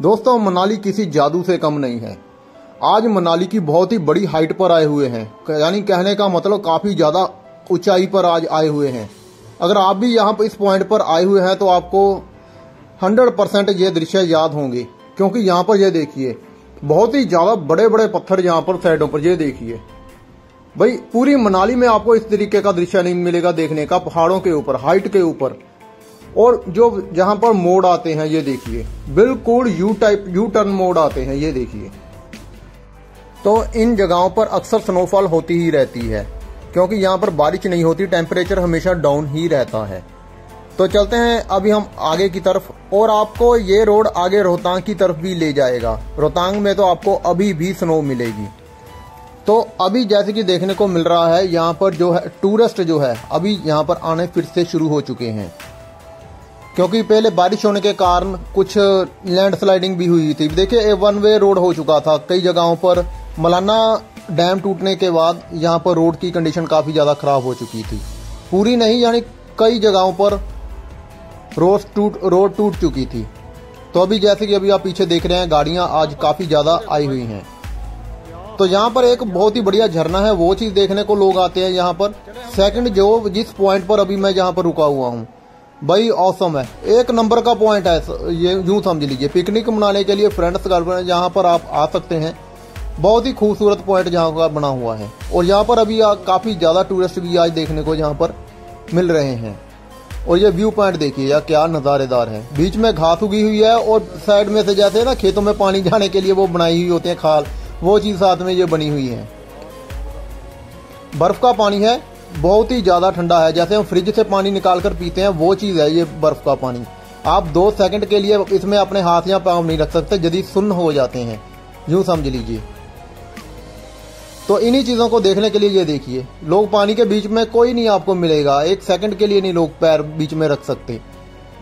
दोस्तों, मनाली किसी जादू से कम नहीं है। आज मनाली की बहुत ही बड़ी हाइट पर आए हुए हैं। यानी कहने का मतलब काफ़ी ज़्यादा ऊंचाई पर आज आए हुए हैं। अगर आप भी यहाँ पर इस पॉइंट पर आए हुए हैं तो आपको 100 परसेंट ये दृश्य याद होंगे। क्योंकि यहाँ पर ये देखिए, बहुत ही ज़्यादा बड़े बड़े पत्थर यहाँ पर साइडों पर ये देखिए। भाई, पूरी मनाली में आपको इस तरीके का दृश्य नहीं मिलेगा देखने का, पहाड़ों के ऊपर हाइट के ऊपर। और जो जहाँ पर मोड़ आते हैं, ये देखिए। बिल्कुल U type U turn mode आते हैं, ये देखिए। तो इन जगहों पर अक्सर स्नोफॉल होती ही रहती है, क्योंकि यहाँ पर बारिश नहीं होती टेम्परेचर हमेशा डाउन ही रहता है। तो चलते हैं, अभी हम आगे की तरफ़, और आपको ये रोड आगे रोहतांग की तरफ़ भी ले जाएगा। रोहतांग में तो आपको अभी भी स्नो मिलेगी। तो अभी जैसे कि देखने को मिल रहा है, यहाँ पर जो है टूरिस्ट जो है, अभी यहाँ पर आने फिर से शुरू हो चुके हैं। क्योंकि पहले बारिश होने के कारण कुछ लैंडस्लाइडिंग भी हुई थी। देखिए वन वे रोड हो चुका था कई जगहों पर। मलाना डैम टूटने के बाद यहाँ पर रोड की कंडीशन काफ़ी ज़्यादा खराब हो चुकी थी। पूरी नहीं, यानी कई जगहों पर रोड टूट रोड टूट चुकी थी। तो अभी जैसे कि अभी आप पीछे देख रहे हैं, गाड़ियाँ आज काफ़ी ज़्यादा आई हुई हैं। तो यहाँ पर एक बहुत ही बढ़िया झरना है, वो चीज़ देखने को लोग आते हैं यहाँ पर। सेकंड जो, जिस पॉइंट पर अभी मैं यहाँ पर रुका हुआ हूँ। भाई औसम है। एक नंबर का पॉइंट है, ये यूँ समझ लीजिए। पिकनिक मनाने के लिए फ्रेंड्स गर्लफ्रेंड जहाँ पर आप आ सकते हैं। बहुत ही खूबसूरत पॉइंट जहाँ का बना हुआ है। और यहाँ पर अभी काफ़ी ज़्यादा टूरिस्ट भी आज देखने को यहाँ पर मिल रहे हैं। और ये व्यू पॉइंट देखिए यार क्या नज़ारेदार है। बीच में घास उगी हुई है और साइड में से जैसे ना खेतों में पानी जाने के लिए वो बनाई हुई होती है खाल, वो चीज़ साथ में ये बनी हुई है। बर्फ़ का पानी है बहुत ही ज़्यादा ठंडा है। जैसे हम फ्रिज से पानी निकाल कर पीते हैं, वो चीज़ है ये बर्फ़ का पानी। आप दो सेकंड के लिए इसमें अपने हाथ या पाँव नहीं रख सकते, यदि सुन्न हो जाते हैं। यूँ समझ लीजिए। तो इन्हीं चीज़ों को देखने के लिए ये देखिए। लोग पानी के बीच में कोई नहीं आपको मिलेगा। एक सेकंड के लिए नहीं लोग पैर बीच में रख सकते।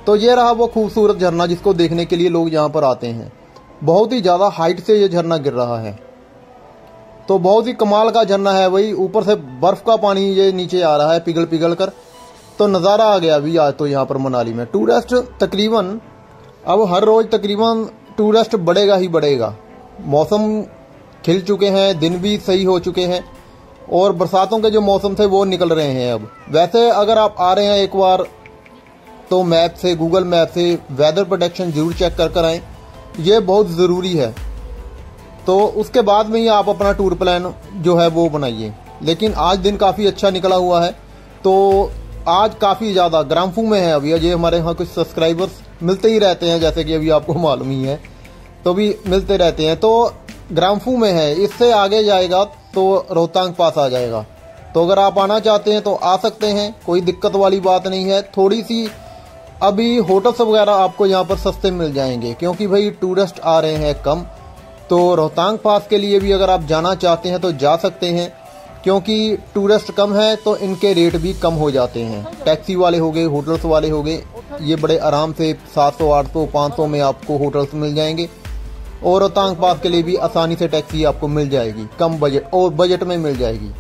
तो ये रहा वो खूबसूरत झरना जिसको देखने के लिए लोग यहाँ पर आते हैं। बहुत ही ज़्यादा हाइट से ये झरना गिर रहा है। तो बहुत ही कमाल का झरना है वही, ऊपर से बर्फ़ का पानी ये नीचे आ रहा है पिघल पिघल कर। तो नज़ारा आ गया अभी आज तो यहाँ पर मनाली में। टूरिस्ट तकरीबन, अब हर रोज़ तकरीबन टूरिस्ट बढ़ेगा ही बढ़ेगा। मौसम खिल चुके हैं, दिन भी सही हो चुके हैं, और बरसातों के जो मौसम थे वो निकल रहे हैं अब। वैसे अगर आप आ रहे हैं एक बार तो मैप से, गूगल मैप से वेदर प्रोटेक्शन ज़रूर चेक कर कर आए। ये बहुत ज़रूरी है। तो उसके बाद में ही आप अपना टूर प्लान जो है वो बनाइए। लेकिन आज दिन काफ़ी अच्छा निकला हुआ है। तो आज काफ़ी ज़्यादा ग्रामफू में है अभी। अजय, हमारे यहाँ कुछ सब्सक्राइबर्स मिलते ही रहते हैं, जैसे कि अभी आपको मालूम ही है। तो भी मिलते रहते हैं। तो ग्रामफू में है। इससे आगे जाएगा तो रोहतांग पास आ जाएगा। तो अगर आप आना चाहते हैं तो आ सकते हैं। कोई दिक्कत वाली बात नहीं है। थोड़ी सी अभी होटल्स वगैरह आपको यहाँ पर सस्ते मिल जाएँगे। क्योंकि भाई टूरिस्ट आ रहे हैं कम। तो रोहतांग पास के लिए भी अगर आप जाना चाहते हैं तो जा सकते हैं। क्योंकि टूरिस्ट कम है तो इनके रेट भी कम हो जाते हैं। टैक्सी वाले हो गए होटल्स वाले हो गए ये बड़े आराम से 700, 800, 500 में आपको होटल्स मिल जाएँगे। और रोहतांग पास के लिए भी आसानी से टैक्सी आपको मिल जाएगी कम बजट और बजट में मिल जाएगी।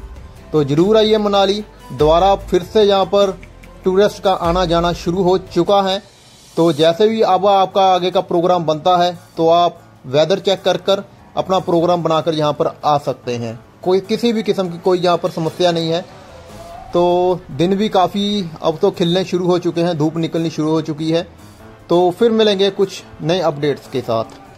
तो ज़रूर आइए मनाली दोबारा फिर से यहाँ पर टूरिस्ट का आना जाना शुरू हो चुका है। तो जैसे भी अब आपका आगे का प्रोग्राम बनता है तो आप वेदर चेक कर कर अपना प्रोग्राम बनाकर यहाँ पर आ सकते हैं। कोई किसी भी किस्म की कोई यहाँ पर समस्या नहीं है। तो दिन भी काफ़ी, अब तो खिलने शुरू हो चुके हैं, धूप निकलनी शुरू हो चुकी है। तो फिर मिलेंगे कुछ नए अपडेट्स के साथ।